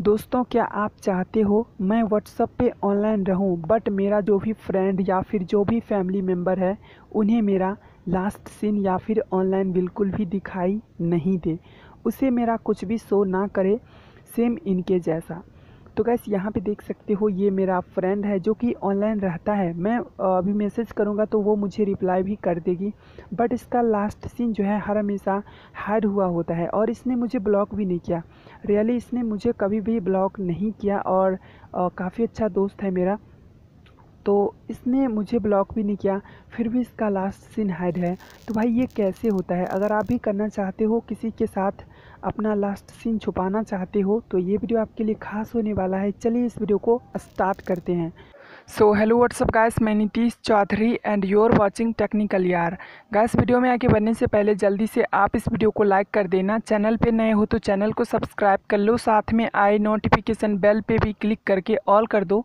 दोस्तों, क्या आप चाहते हो मैं व्हाट्सअप पे ऑनलाइन रहूँ? बट मेरा जो भी फ्रेंड या फिर जो भी फैमिली मेंबर है, उन्हें मेरा लास्ट सीन या फिर ऑनलाइन बिल्कुल भी दिखाई नहीं दे। उसे मेरा कुछ भी शो ना करे सेम इनके जैसा। तो गैस यहाँ पे देख सकते हो, ये मेरा फ्रेंड है जो कि ऑनलाइन रहता है। मैं अभी मैसेज करूँगा तो वो मुझे रिप्लाई भी कर देगी। बट इसका लास्ट सीन जो है, हर हमेशा हाइड हुआ होता है और इसने मुझे ब्लॉक भी नहीं किया। रियली इसने मुझे कभी भी ब्लॉक नहीं किया और काफ़ी अच्छा दोस्त है मेरा। तो इसने मुझे ब्लॉक भी नहीं किया, फिर भी इसका लास्ट सीन हाइड है। तो भाई, ये कैसे होता है? अगर आप भी करना चाहते हो किसी के साथ अपना लास्ट सीन छुपाना चाहते हो तो ये वीडियो आपके लिए खास होने वाला है। चलिए इस वीडियो को स्टार्ट करते हैं। सो हेलो व्हाट्सअप गाइस मैं Nitish Chaudhary and your watching technical यार गाइस वीडियो में आगे बढ़ने से पहले जल्दी से आप इस वीडियो को लाइक कर देना। चैनल पे नए हो तो चैनल को सब्सक्राइब कर लो। साथ में आए नोटिफिकेशन बेल पे भी क्लिक करके ऑल कर दो।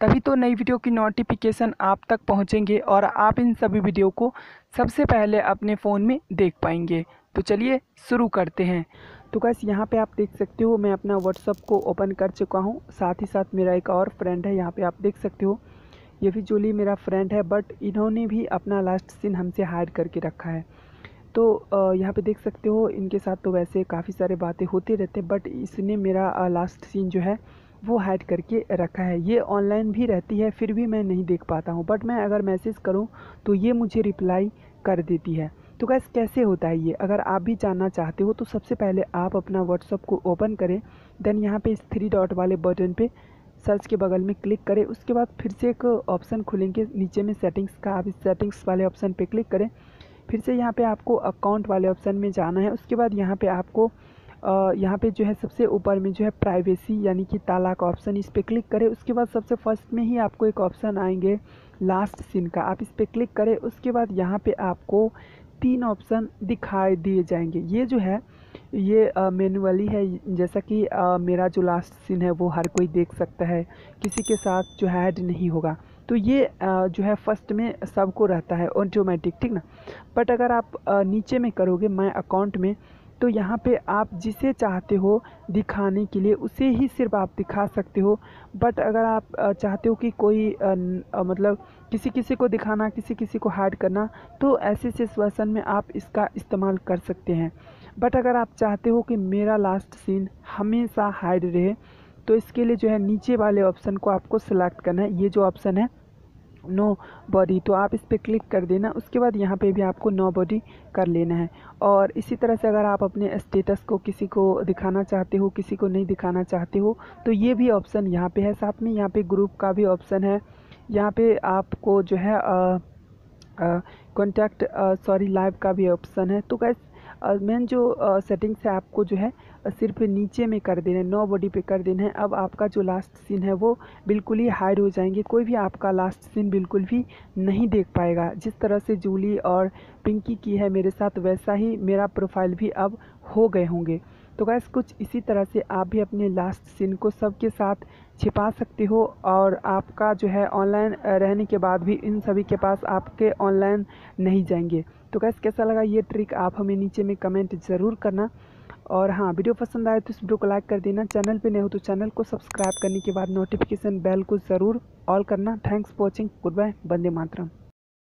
तभी तो नई वीडियो की नोटिफिकेशन आप तक पहुँचेंगे और आप इन सभी वीडियो को सबसे पहले अपने फ़ोन में देख पाएँगे। तो चलिए शुरू करते हैं। तो गैस यहाँ पे आप देख सकते हो, मैं अपना व्हाट्सअप को ओपन कर चुका हूँ। साथ ही साथ मेरा एक और फ्रेंड है, यहाँ पे आप देख सकते हो। ये भी जोली मेरा फ्रेंड है बट इन्होंने भी अपना लास्ट सीन हमसे हाइड करके रखा है। तो यहाँ पे देख सकते हो, इनके साथ तो वैसे काफ़ी सारे बातें होते रहते हैं बट इसने मेरा लास्ट सीन जो है, वो हाइड करके रखा है। ये ऑनलाइन भी रहती है, फिर भी मैं नहीं देख पाता हूँ बट मैं अगर मैसेज करूँ तो ये मुझे रिप्लाई कर देती है। तो गैस कैसे होता है ये? अगर आप भी जानना चाहते हो तो सबसे पहले आप अपना व्हाट्सअप को ओपन करें देन यहाँ पे इस थ्री डॉट वाले बटन पे सर्च के बगल में क्लिक करें। उसके बाद फिर से एक ऑप्शन खुलेंगे, नीचे में सेटिंग्स का, आप इस सेटिंग्स वाले ऑप्शन पे क्लिक करें। फिर से यहाँ पे आपको अकाउंट वाले ऑप्शन में जाना है। उसके बाद यहाँ पे आपको यहाँ पे जो है सबसे ऊपर में जो है प्राइवेसी यानी कि ताला का ऑप्शन इस पर क्लिक करें। उसके बाद सबसे फ़र्स्ट में ही आपको एक ऑप्शन आएँगे लास्ट सीन का। आप इस पर क्लिक करें। उसके बाद यहाँ पे आपको तीन ऑप्शन दिखाई दिए जाएँगे। ये जो है ये मैनुअली है। जैसा कि आ, मेरा जो लास्ट सीन है वो हर कोई देख सकता है। किसी के साथ जो है ऐड नहीं होगा। तो ये आ, जो है फ़र्स्ट में सबको रहता है ऑटोमेटिक ठीक ना? बट अगर आप आ, नीचे में करोगे माई अकाउंट में तो यहाँ पे आप जिसे चाहते हो दिखाने के लिए उसे ही सिर्फ़ आप दिखा सकते हो। बट अगर आप चाहते हो कि कोई मतलब किसी किसी को दिखाना, किसी किसी को हाइड करना तो ऐसे सिचुएशन में आप इसका इस्तेमाल कर सकते हैं। बट अगर आप चाहते हो कि मेरा लास्ट सीन हमेशा हाइड रहे तो इसके लिए जो है नीचे वाले ऑप्शन को आपको सेलेक्ट करना है। ये जो ऑप्शन है नो बॉडी तो आप इस पर क्लिक कर देना, उसके बाद यहाँ पे भी आपको नो बॉडी कर लेना है। और इसी तरह से अगर आप अपने स्टेटस को किसी को दिखाना चाहते हो, किसी को नहीं दिखाना चाहते हो तो ये भी ऑप्शन यहाँ पे है। साथ में यहाँ पे ग्रुप का भी ऑप्शन है। यहाँ पे आपको जो है कॉन्टैक्ट सॉरी लाइव का भी ऑप्शन है। तो कैसे मेन जो सेटिंग्स है आपको जो है सिर्फ़ नीचे में कर देना है, नो बॉडी पे कर देना है। अब आपका जो लास्ट सीन है वो बिल्कुल ही हाइड हो जाएँगे। कोई भी आपका लास्ट सीन बिल्कुल भी नहीं देख पाएगा। जिस तरह से जूली और पिंकी की है मेरे साथ, वैसा ही मेरा प्रोफ़ाइल भी अब हो गए होंगे। तो गैस कुछ इसी तरह से आप भी अपने लास्ट सीन को सबके साथ छिपा सकते हो और आपका जो है ऑनलाइन रहने के बाद भी इन सभी के पास आपके ऑनलाइन नहीं जाएँगे। तो गैस कैसा लगा ये ट्रिक आप हमें नीचे में कमेंट ज़रूर करना। और हाँ वीडियो पसंद आए तो इस वीडियो को लाइक कर देना। चैनल पे नए हो तो चैनल को सब्सक्राइब करने के बाद नोटिफिकेशन बेल को ज़रूर ऑल करना। Thanks for watching good bye Vande Mataram